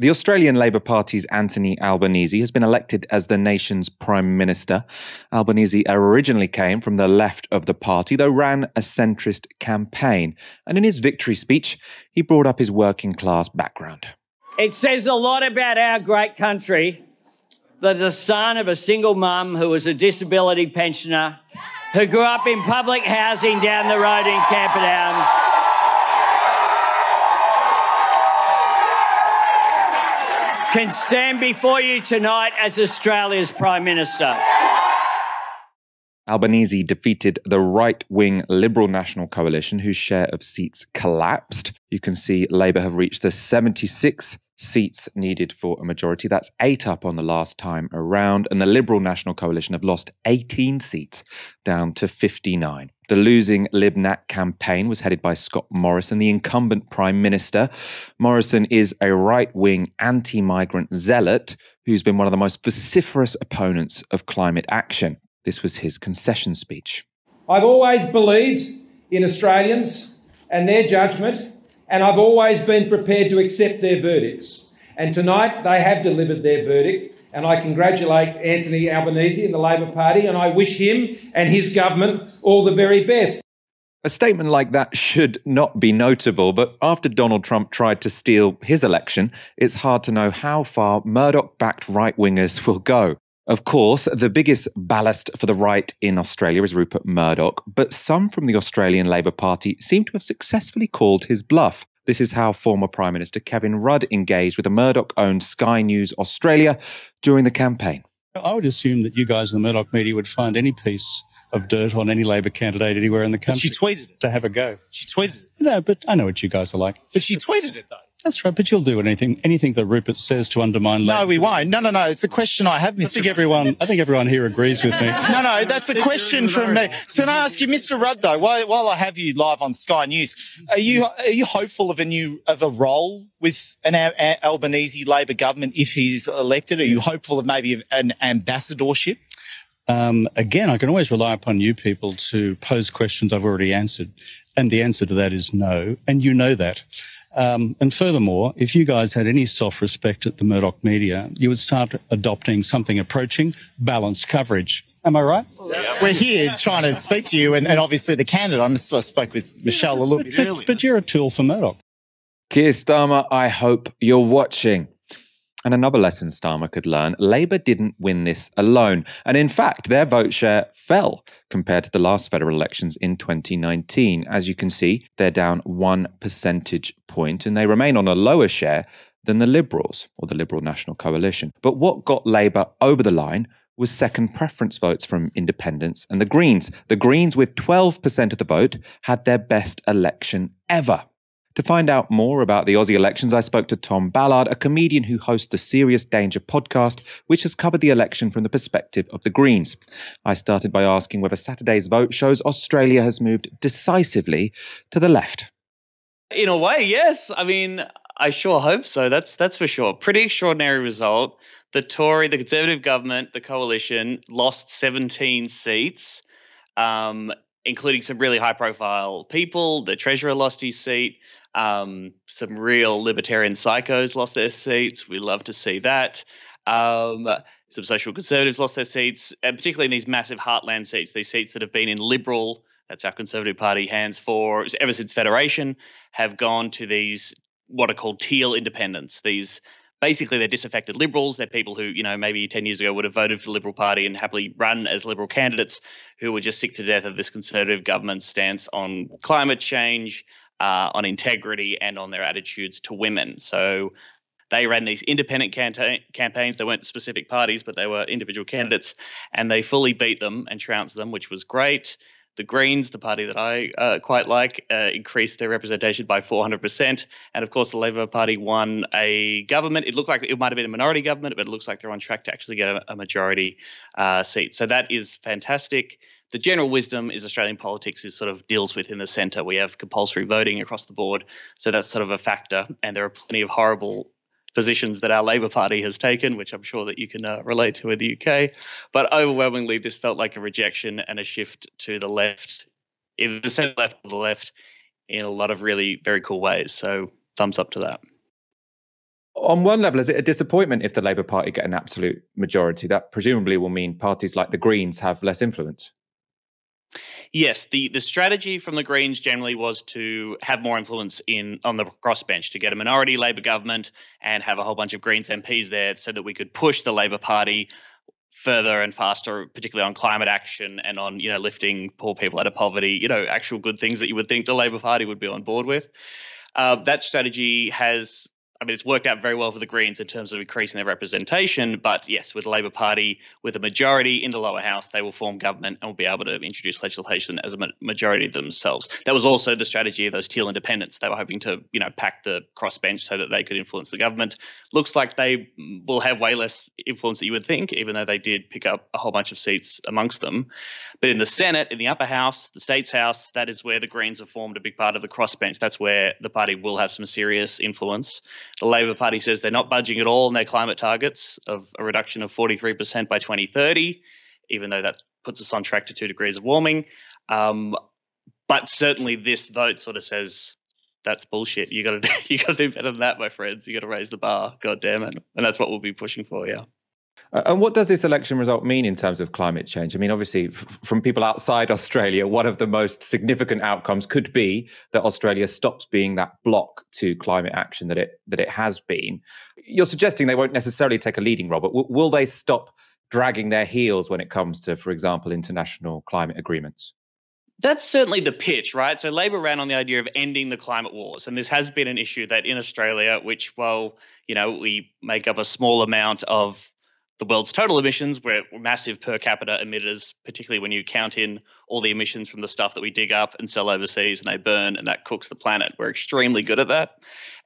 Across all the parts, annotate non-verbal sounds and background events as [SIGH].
The Australian Labor Party's Anthony Albanese has been elected as the nation's Prime Minister. Albanese originally came from the left of the party, though ran a centrist campaign. And in his victory speech, he brought up his working class background. It says a lot about our great country that the son of a single mum who was a disability pensioner, who grew up in public housing down the road in Camperdown, can stand before you tonight as Australia's Prime Minister. Albanese defeated the right wing Liberal National Coalition, whose share of seats collapsed. You can see Labour have reached the 76 seats needed for a majority. That's eight up on the last time around. And the Liberal National Coalition have lost 18 seats down to 59. The losing LibNat campaign was headed by Scott Morrison, the incumbent Prime Minister. Morrison is a right wing anti migrant zealot who's been one of the most vociferous opponents of climate action. This was his concession speech. I've always believed in Australians and their judgment and I've always been prepared to accept their verdicts. And tonight they have delivered their verdict, and I congratulate Anthony Albanese and the Labor Party, and I wish him and his government all the very best. A statement like that should not be notable, but after Donald Trump tried to steal his election, it's hard to know how far Murdoch backed right wingers will go. Of course, the biggest ballast for the right in Australia is Rupert Murdoch, but some from the Australian Labor Party seem to have successfully called his bluff. This is how former Prime Minister Kevin Rudd engaged with the Murdoch owned Sky News Australia during the campaign. I would assume that you guys in the Murdoch media would find any piece of dirt on any Labor candidate anywhere in the country. But she tweeted it. To have a go. She tweeted it. No, but I know what you guys are like. But she tweeted it, though. That's right, but you'll do anything anything that Rupert says to undermine. No, we won't. No, no, no. It's a question I have, Mr. I think everyone. I think everyone here agrees with me. [LAUGHS] no, no, that's a question from me. So, can I ask you, Mr. Rudd, though, while, while I have you live on Sky News, are you are you hopeful of a new of a role with an a- Albanese Labor government if he's elected? Are you hopeful of maybe an ambassadorship? Um, again, I can always rely upon you people to pose questions I've already answered, and the answer to that is no, and you know that. Um, and furthermore, if you guys had any self respect at the Murdoch media, you would start adopting something approaching balanced coverage. Am I right? We're here trying to speak to you, and, and obviously the candidate. I'm, I spoke with Michelle a little bit but, earlier. But you're a tool for Murdoch. Keir Starmer, I hope you're watching. And another lesson Starmer could learn Labour didn't win this alone. And in fact, their vote share fell compared to the last federal elections in 2019. As you can see, they're down one percentage point and they remain on a lower share than the Liberals or the Liberal National Coalition. But what got Labour over the line was second preference votes from independents and the Greens. The Greens, with 12% of the vote, had their best election ever. To find out more about the Aussie elections, I spoke to Tom Ballard, a comedian who hosts the Serious Danger podcast, which has covered the election from the perspective of the Greens. I started by asking whether Saturday's vote shows Australia has moved decisively to the left. In a way, yes. I mean, I sure hope so. That's that's for sure. Pretty extraordinary result. The Tory, the Conservative government, the coalition lost 17 seats. Um, including some really high profile people. The treasurer lost his seat. Um, some real libertarian psychos lost their seats. We love to see that. Um, some social conservatives lost their seats, and particularly in these massive heartland seats, these seats that have been in liberal, that's our Conservative Party hands for ever since Federation, have gone to these what are called teal independents. These basically they're disaffected liberals. They're people who, you know, maybe 10 years ago would have voted for the Liberal Party and happily run as Liberal candidates who were just sick to death of this conservative government stance on climate change, uh, on integrity, and on their attitudes to women. So they ran these independent campaigns. They weren't specific parties, but they were individual candidates, and they fully beat them and trounced them, which was great. The Greens, the party that I uh, quite like, uh, increased their representation by 400%. And of course, the Labor Party won a government. It looked like it might have been a minority government, but it looks like they're on track to actually get a, a majority uh, seat. So that is fantastic. The general wisdom is Australian politics is sort of deals with in the centre. We have compulsory voting across the board. So that's sort of a factor. And there are plenty of horrible positions that our Labor Party has taken, which I'm sure that you can uh, relate to in the UK. But overwhelmingly, this felt like a rejection and a shift to the left, in the centre left of the left, in a lot of really very cool ways. So thumbs up to that. On one level, is it a disappointment if the Labour Party get an absolute majority? That presumably will mean parties like the Greens have less influence. Yes, the, the strategy from the Greens generally was to have more influence in on the crossbench to get a minority Labor government and have a whole bunch of Greens MPs there so that we could push the Labor Party further and faster, particularly on climate action and on you know lifting poor people out of poverty. You know, actual good things that you would think the Labor Party would be on board with. Uh, that strategy has I mean, it's worked out very well for the Greens in terms of increasing their representation. But yes, with the Labor Party, with a majority in the lower house, they will form government and will be able to introduce legislation as a majority themselves. That was also the strategy of those Teal independents. They were hoping to, you know, pack the crossbench so that they could influence the government. Looks like they will have way less influence than you would think, even though they did pick up a whole bunch of seats amongst them. But in the Senate, in the upper house, the state's house, that is where the Greens have formed a big part of the crossbench. That's where the party will have some serious influence. The Labor Party says they're not budging at all on their climate targets of a reduction of 43% by 2030, even though that puts us on track to two degrees of warming. Um, but certainly, this vote sort of says that's bullshit. You got to [LAUGHS] you got to do better than that, my friends. You got to raise the bar. God damn it! And that's what we'll be pushing for. Yeah. And what does this election result mean in terms of climate change? I mean, obviously, f- from people outside Australia, one of the most significant outcomes could be that Australia stops being that block to climate action that it that it has been. You're suggesting they won't necessarily take a leading role, but w- will they stop dragging their heels when it comes to, for example, international climate agreements? That's certainly the pitch, right? So Labor ran on the idea of ending the climate wars, and this has been an issue that in Australia, which, well, you know, we make up a small amount of the world's total emissions. We're massive per capita emitters, particularly when you count in all the emissions from the stuff that we dig up and sell overseas and they burn and that cooks the planet. We're extremely good at that.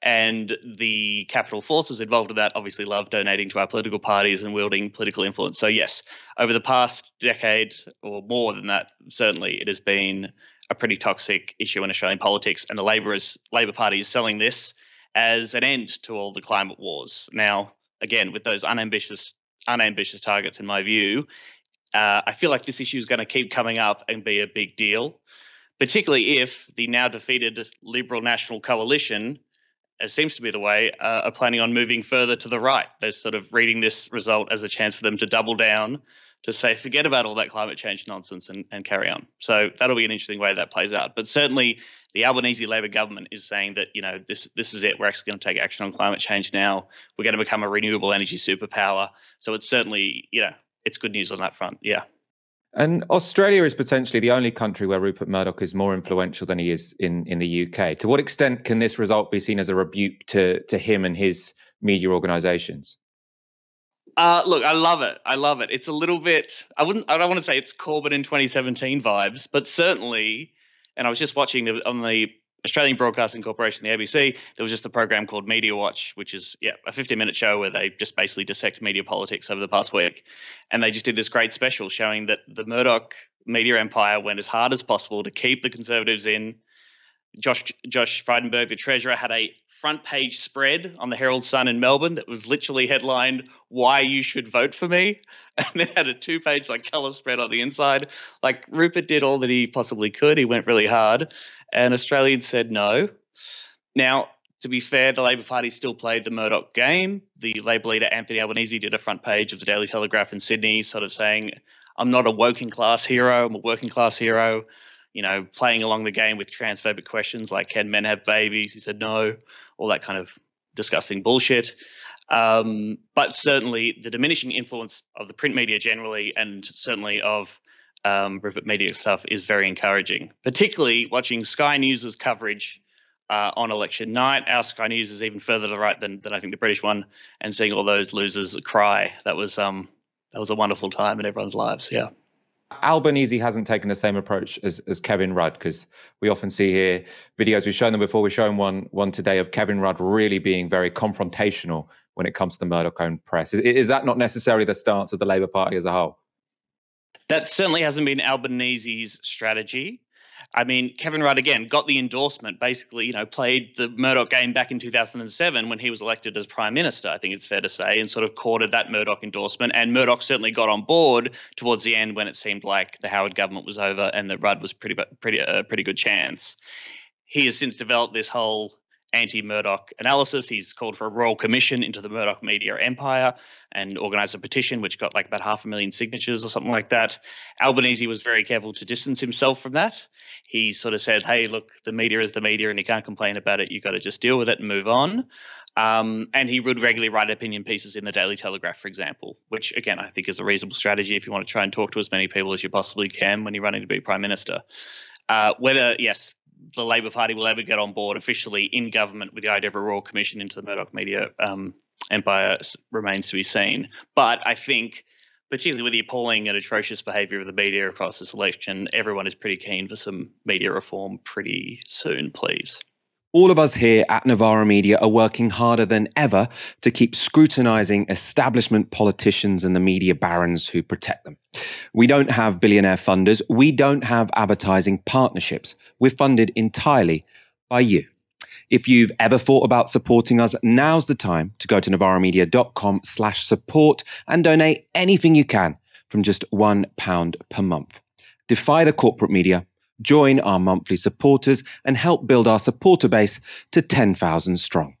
And the capital forces involved in that obviously love donating to our political parties and wielding political influence. So, yes, over the past decade or more than that, certainly it has been a pretty toxic issue in Australian politics. And the Labor, Labor Party is selling this as an end to all the climate wars. Now, again, with those unambitious unambitious targets, in my view, uh, I feel like this issue is going to keep coming up and be a big deal, particularly if the now defeated Liberal National Coalition, as seems to be the way, uh, are planning on moving further to the right. They're sort of reading this result as a chance for them to double down, to say, forget about all that climate change nonsense and, and carry on. So that'll be an interesting way that plays out. But certainly, the Albanese Labor government is saying that you know this this is it. We're actually going to take action on climate change now. We're going to become a renewable energy superpower. So it's certainly you know it's good news on that front. Yeah. And Australia is potentially the only country where Rupert Murdoch is more influential than he is in, in the UK. To what extent can this result be seen as a rebuke to, to him and his media organisations? Uh, look, I love it. I love it. It's a little bit. I wouldn't. I don't want to say it's Corbyn in 2017 vibes, but certainly and I was just watching on the Australian Broadcasting Corporation, the ABC, there was just a program called Media Watch, which is yeah a 15 minute show where they just basically dissect media politics over the past week, and they just did this great special showing that the Murdoch media empire went as hard as possible to keep the Conservatives in. Josh Josh Frydenberg, the treasurer, had a front page spread on the Herald Sun in Melbourne that was literally headlined "Why you should vote for me," [LAUGHS] and then had a two page like color spread on the inside. Like Rupert did all that he possibly could. He went really hard, and Australians said no. Now, to be fair, the Labor Party still played the Murdoch game. The Labor leader Anthony Albanese did a front page of the Daily Telegraph in Sydney, sort of saying, "I'm not a working class hero. I'm a working class hero." You know, playing along the game with transphobic questions like "Can men have babies?" He said no, all that kind of disgusting bullshit. Um, but certainly, the diminishing influence of the print media generally, and certainly of um, Rupert Media stuff, is very encouraging. Particularly watching Sky News's coverage uh, on election night. Our Sky News is even further to the right than, than I think the British one, and seeing all those losers cry. That was um, that was a wonderful time in everyone's lives. Yeah. Albanese hasn't taken the same approach as, as Kevin Rudd because we often see here videos we've shown them before. We're showing one one today of Kevin Rudd really being very confrontational when it comes to the Murdoch owned press. Is, is that not necessarily the stance of the Labour Party as a whole? That certainly hasn't been Albanese's strategy. I mean, Kevin Rudd again got the endorsement, basically, you know, played the Murdoch game back in 2007 when he was elected as prime minister, I think it's fair to say, and sort of courted that Murdoch endorsement. And Murdoch certainly got on board towards the end when it seemed like the Howard government was over and that Rudd was pretty, pretty, a uh, pretty good chance. He has since developed this whole anti Murdoch analysis. He's called for a royal commission into the Murdoch media empire and organized a petition which got like about half a million signatures or something like that. Albanese was very careful to distance himself from that. He sort of said, hey, look, the media is the media and you can't complain about it. You've got to just deal with it and move on. Um, and he would regularly write opinion pieces in the Daily Telegraph, for example, which again I think is a reasonable strategy if you want to try and talk to as many people as you possibly can when you're running to be prime minister. Uh, whether yes, the Labor Party will ever get on board officially in government with the idea of a royal commission into the Murdoch media um, empire remains to be seen. But I think, particularly with the appalling and atrocious behaviour of the media across this election, everyone is pretty keen for some media reform pretty soon, please. All of us here at Novara Media are working harder than ever to keep scrutinizing establishment politicians and the media barons who protect them. We don't have billionaire funders. We don't have advertising partnerships. We're funded entirely by you. If you've ever thought about supporting us, now's the time to go to novaramedia.com slash support and donate anything you can from just one pound per month. Defy the corporate media Join our monthly supporters and help build our supporter base to 10,000 strong.